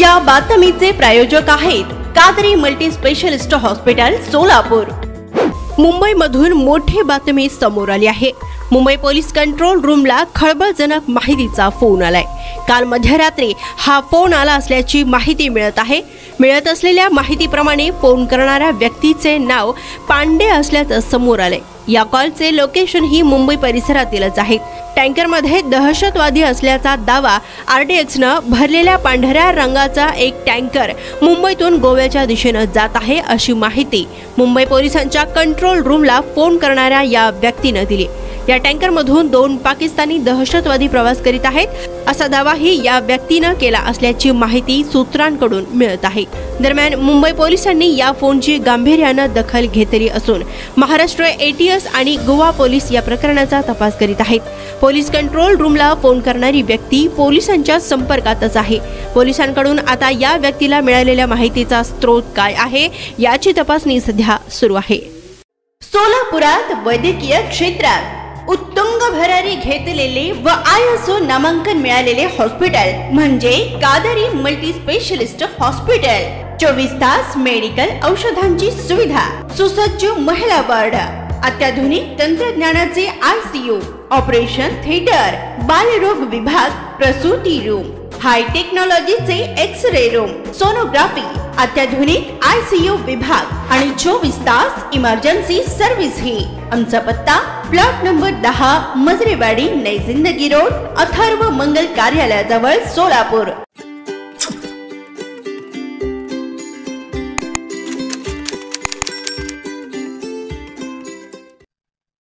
या बातमीचे प्रायोजक आहेत Kadri multi specialist hospital Solapur. मुंबईमधून मोठी बातमी समोर आली आहे. मुंबई पोलीस कंट्रोल रूमला खळबळजनक माहितीचा फोन आलाय. काल मध्यरात्री हा फोन आला असल्याची माहिती मिळत आहे. मिळत असलेल्या माहितीप्रमाणे फोन करणाऱ्या व्यक्तीचे नाव पांडे असल्याचं समोर आलंय. या कॉलचे लोकेशन ही मुंबई परिसरातीलच आहे. टँकरमध्ये दहशतवादी असल्याचा दावा आरडीएक्सनं भरलेल्या पांढऱ्या रंगाचा एक टँकर मुंबईतून गोव्याच्या दिशेनं जात आहे अशी माहिती मुंबई पोलिसांच्या कंट्रोल रूमला फोन करणाऱ्या या व्यक्तीनं दिली. या टँकरमधून दोन पाकिस्तानी दहशतवादी प्रवास करीत आहेत. असा दावाही या व्यक्तीनं केला असल्याची माहिती सूत्रांकडून मिळत आहे. दरम्यान मुंबई पोलिसांनी या फोनची गांभीर्यानं दखल घेतली असून महाराष्ट्र एटीएस आणि गोवा पोलीस या प्रकरणाचा तपास करीत आहेत. पोलीस कंट्रोल रूमला फोन करणारी व्यक्ती पोलिसांच्या संपर्कातच आहे. पोलिसांकडून आता या व्यक्तीला मिळालेल्या माहितीचा स्रोत काय आहे याची तपासणी सध्या सुरू आहे. सोलापुरात वैद्यकीय क्षेत्रात उत्तुंग भरारी घेतलेले व आय एस ओ नामांकन मिळालेले हॉस्पिटल म्हणजे कादरी मल्टी स्पेशलिस्ट हॉस्पिटल. चोवीस तास मेडिकल औषधांची सुविधा सुसज्ज महिला वार्ड अत्याधुनिक तंत्रज्ञानाचे आयसीयू ऑपरेशन थिएटर बालरोग विभाग प्रसूती रूम हाय टेक्नॉलॉजीचे एक्स रे रूम सोनोग्राफी अत्याधुनिक आयसीयू विभाग आणि चोवीस तास इमर्जन्सी सर्व्हिस ही. आमचा पत्ता प्लॉट नंबर दहा मजरेवाडी नैजिंदगी रोड अथर्व मंगल कार्यालयाजवळ सोलापूर.